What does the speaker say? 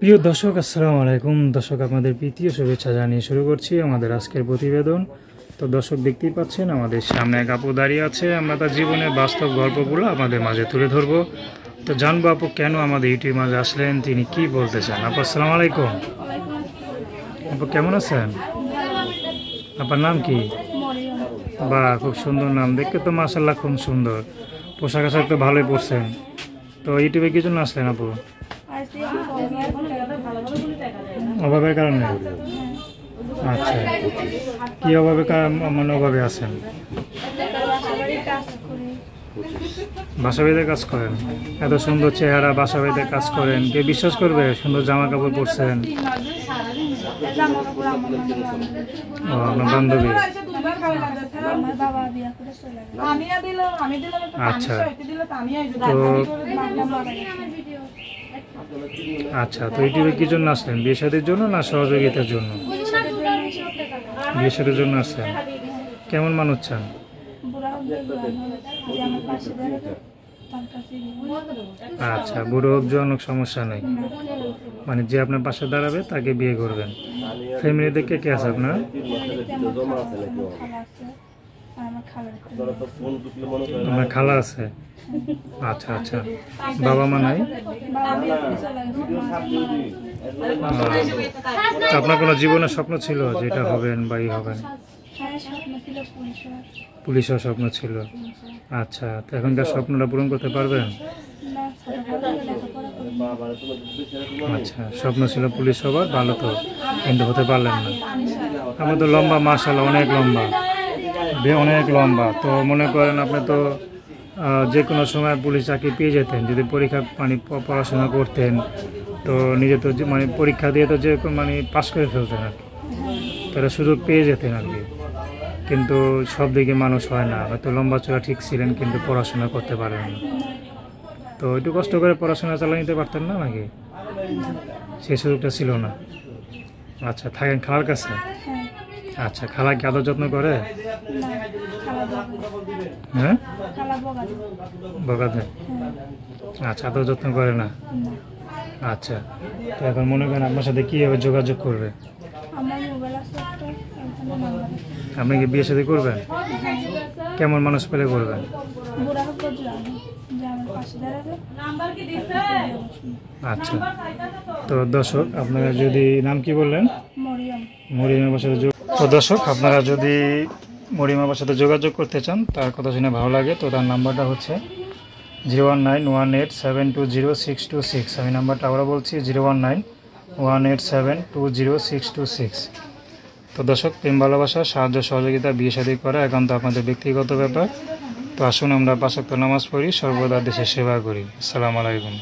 প্রিয় দর্শক, আসসালামু আলাইকুম। দর্শক, আপনাদের প্রীতীয় শুভেচ্ছা জানিয়ে শুরু করছি আমাদের আজকের প্রতিবেদন। তো দর্শক, দেখতেই পাচ্ছেন, আমাদের সামনে এক আপু দাঁড়িয়ে আছে। আমরা তার জীবনের বাস্তব গল্পগুলো আমাদের মাঝে তুলে ধরবো। তো জানব আপু, কেন আমাদের ইউটিউব মাঝে আসলেন? তিনি কি বলতে চান? আপু, আসসালামু আলাইকুম। আপু, কেমন আছেন? আপনার নাম কি? বা, খুব সুন্দর নাম। দেখতে তো মাসাল্লাহ খুব সুন্দর। পোশাক আশাক তো ভালোই পরছেন। তো ইউটিউবে কি জন্য আসলেন আপু? অভাবের কারণে। আচ্ছা। কি অভাবে মানে অভাবে আছেন? বাসা বাড়িতে কাজ করেন। এত সুন্দর চেহারা বাসা বাড়িতে কাজ করেন। কে বিশ্বাস করবে? সুন্দর জামা কাপড় পরছেন। ও বান্ধবী? আচ্ছা। তো আচ্ছা তো ইউটিউবে কি জন্য আসলেন বিয়ে শাদির জন্য না সহযোগিতার জন্য? বিয়ে শাদির জন্য আসছেন কেমন মানুষ চান। আচ্ছা বুড়ো হোক জনক সমস্যা নেই। মানে যে আপনার পাশে দাঁড়াবে তাকে বিয়ে করবেন। ফ্যামিলিতে কে কে আছে আপনার? আমার খালা আছে, আচ্ছা আচ্ছা। বাবা মা নাই? আপনার কোনো জীবনের স্বপ্ন ছিল যেটা হবেন বা ই হবেন পুলিশের স্বপ্ন ছিল। আচ্ছা তো এখন এখনকার স্বপ্নটা পূরণ করতে পারবেন? আচ্ছা স্বপ্ন ছিল পুলিশ হবার, ভালো তো, কিন্তু হতে পারলেন না। আমার তো লম্বা মার্শাল অনেক লম্বা। অনেক লম্বা। তো মনে করেন আপনি তো যে কোনো সময় পুলিশ চাকরি পেয়ে যেতেন যদি পরীক্ষা মানে পড়াশোনা করতেন তো নিজে তো মানে পরীক্ষা দিয়ে তো যে মানে পাশ করে ফেলতেন আর কি। তারা সুযোগ পেয়ে যেতেন আর কি। কিন্তু সব দিকে মানুষ হয় না হয়তো লম্বা চড়া ঠিক ছিলেন কিন্তু পড়াশোনা করতে পারেন না। তো একটু কষ্ট করে পড়াশোনা চালিয়ে নিতে পারতেন না নাকি? সেই সুযোগটা ছিল না। আচ্ছা থাকেন খালার কাছে? হ্যাঁ। আচ্ছা খালা কি আদর যত্ন করে? হ্যাঁ? হ্যাঁ। আচ্ছা আদর যত্ন করে না? আচ্ছা তো এখন মনে করেন আপনার সাথে কীভাবে যোগাযোগ করবে? আমার মোবাইল আছে একটা ওইখানে নাম্বার আছে। আপনি কি বিয়ে সাথে করবেন? কেমন মানুষ পেলে করবেন। আচ্ছা তো। দর্শক আপনারা যদি নাম কি বললেন? মরিয়ম। মরিমা বাবার তো দর্শক আপনারা যদি মরিমা বাবার সাথে যোগাযোগ করতে চান, তার কথা শুনে ভালো লাগে। তো তার নাম্বারটা হচ্ছে zero one nine one eight seven two zero six two six. আমি নাম্বারটা আবারও বলছি, zero one nine one eight seven two zero six two six. তো দর্শক, প্রেম, ভালোবাসা, সাহায্য, সহযোগিতা, বিয়ে, শাদী করা একান্ত আপনাদের ব্যক্তিগত ব্যাপার। তো আসুন আমরা পাশাক্ত নামাজ পড়ি, সর্বদা দেশের সেবা করি। আসসালামু আলাইকুম।